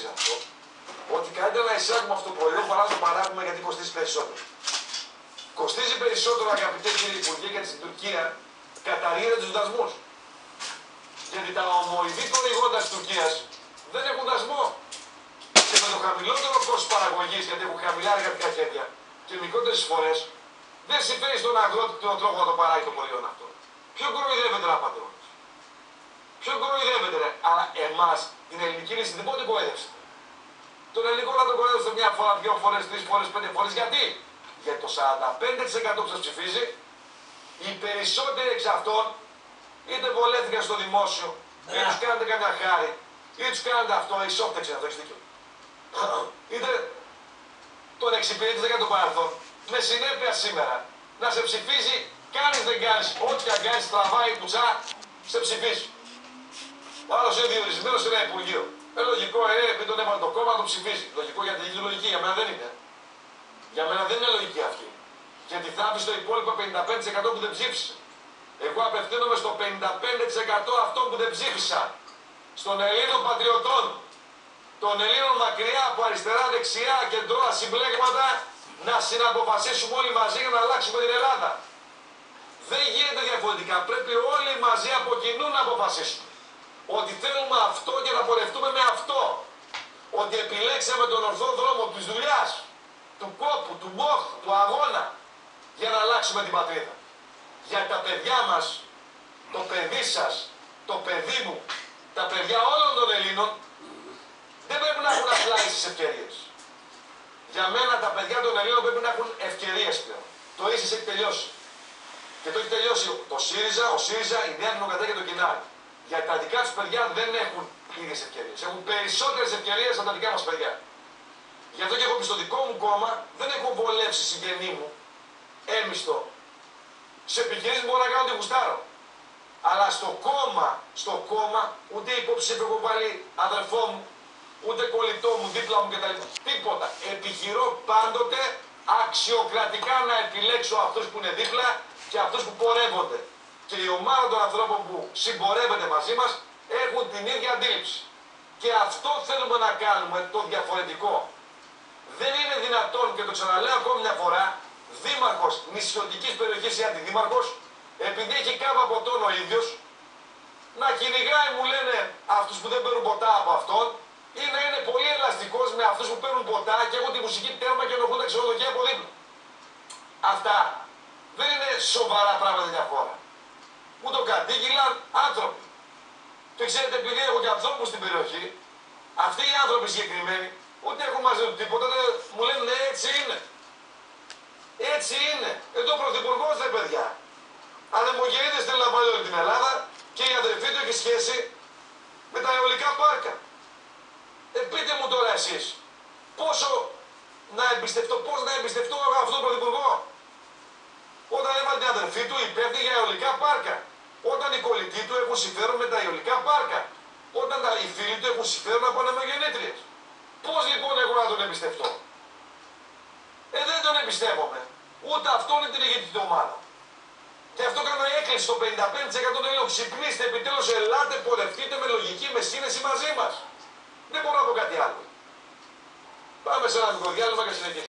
υποστήριζε αυτό, ότι καλύτερα να εισάγουμε αυτό το προϊόν παρά να το παράγουμε γιατί κοστίζει περισσότερο. Κοστίζει περισσότερο, αγαπητέ κύριε Υπουργέ, για την Τουρκία καταργείται τους δασμούς. Γιατί τα ομοειδή προϊόντα της Τουρκίας δεν έχουν δασμό. Και με το χαμηλότερο κόστος παραγωγής, γιατί έχουν χαμηλά εργατικά χέρια και μικρότερες εισφορές, δεν συμφέρει στον αγρότη τον τρόπο να το παράγει το προϊόν αυτό. Ποιο κοροϊδεύεται να πατρό. Ποιο κοροϊδεύεται, ρε; Αλλά εμάς την ελληνική λύση δεν μπορεί να κοροϊδεύσει. Τον ελληνικό να τον κοροϊδεύσετε μια φορά, δύο φορές, τρεις φορές, πέντε φορές. Γιατί; Γιατί το 45% που σας ψηφίζει, οι περισσότεροι εξ αυτών είτε βολέθηκαν στο δημόσιο, ή τους κάνετε καμιά χάρη, ή τους κάνετε αυτό, ισόφτεξε αυτό, έχεις δίκιο. είτε τον εξυπηρέτησε για το παρελθόν, με συνέπεια σήμερα να σε ψηφίζει, κάνεις δεν κάνεις, ό,τι και αν κάνει, τραβάει κουτσά, σε ψηφίζεις. Ο άλλος είναι διορισμένος σε ένα υπουργείο. Ε, λογικό, ε, επειδή τον έβαλε το κόμμα, το ψηφίζει. Λογικό γιατί είναι λογική, για μένα δεν είναι. Για μένα δεν είναι λογική αυτή. Γιατί θα άφησε το υπόλοιπο 55% που δεν ψήφισε. Εγώ απευθύνομαι στο 55% αυτών που δεν ψήφισαν. Στον Ελλήνων πατριωτών. Των Ελλήνων μακριά από αριστερά, δεξιά, κεντρώα, συμπλέγματα να συναποφασίσουμε όλοι μαζί για να αλλάξουμε την Ελλάδα. Δεν γίνεται διαφορετικά. Πρέπει όλοι μαζί από κοινού να αποφασίσουμε. Ότι θέλουμε αυτό και να πορευτούμε με αυτό. Ότι επιλέξαμε τον ορθό δρόμο της δουλειάς, του κόπου, του μόχ, του αγώνα για να αλλάξουμε την πατρίδα. Για τα παιδιά μας, το παιδί σας, το παιδί μου, τα παιδιά όλων των Ελλήνων δεν πρέπει να έχουν απλά ίσες ευκαιρίες. Για μένα τα παιδιά των Ελλήνων πρέπει να έχουν ευκαιρίες πλέον. Το ίσες έχει τελειώσει. Και το έχει τελειώσει το ΣΥΡΙΖΑ, ο ΣΥΡΙΖΑ, η Νέα Δημοκρατία και το Κοινάρι. Γιατί τα δικά τους παιδιά δεν έχουν ίδιες ευκαιρίες. Έχουν περισσότερες ευκαιρίες από τα δικά μας παιδιά. Γι' αυτό και εγώ στο δικό μου κόμμα δεν έχω βολεύσει συγγενή μου έμιστο. Σε επιχειρήσεις μπορώ να κάνω ό,τι γουστάρω. Αλλά στο κόμμα, στο κόμμα, ούτε υποψήφιο έχω βάλει αδερφό μου, ούτε κολλητό μου, δίπλα μου κτλ. Τίποτα. Επιχειρώ πάντοτε αξιοκρατικά να επιλέξω αυτούς που είναι δίπλα και αυτούς που πορεύονται. Και η ομάδα των ανθρώπων που συμπορεύεται μαζί μας έχουν την ίδια αντίληψη. Και αυτό θέλουμε να κάνουμε, το διαφορετικό. Δεν είναι δυνατόν, και το ξαναλέω ακόμη μια φορά, δήμαρχος νησιωτικής περιοχής ή αντιδήμαρχος, επειδή έχει κάβα ποτόν ο ίδιος, να κυνηγάει, μου λένε, αυτούς που δεν παίρνουν ποτά από αυτόν, ή να είναι πολύ ελαστικός με αυτούς που παίρνουν ποτά και έχουν τη μουσική τέρμα και ενοχλούν τα ξενοδοχεία από δίπλα. Αυτά δεν είναι σοβαρά πράγματα για χώρα. Μου το κατήγγυλαν άνθρωποι. Και ξέρετε, επειδή έχω και ανθρώπους στην περιοχή, αυτοί οι άνθρωποι συγκεκριμένοι, ούτε έχουν μαζί του τίποτα, μου λένε ναι, έτσι είναι. Έτσι είναι. Εδώ ο πρωθυπουργός δεν παιδιά. Ανεμογεννήτες θέλει να βάλει όλη την Ελλάδα και η αδερφή του έχει σχέση με τα αιωλικά πάρκα. Ε, πείτε μου τώρα εσείς, πόσο να εμπιστευτώ, πώς να εμπιστευτώ αυτόν τον πρωθυπουργό; Όταν έβαλε την αδερφή του υπεύθυνη για αιωλικά πάρκα. Όταν οι κολλητοί του έχουν συμφέρον με τα αιωλικά πάρκα. Όταν τα, οι φίλοι του έχουν συμφέρον από ανεμογεννήτριες. Πώς λοιπόν εγώ να τον εμπιστευτώ; Ε, δεν τον εμπιστεύομαι. Ούτε αυτόν είναι την ηγετική ομάδα. Και αυτό κάνω έκκληση στο 55% των Ελλήνων. Ξυπνήστε επιτέλους, ελάτε, πορευτείτε με λογική, με σύνεση μαζί μας. Δεν μπορώ να πω κάτι άλλο. Πάμε σε ένα μικρό διάλειμμα και συνεχίσουμε.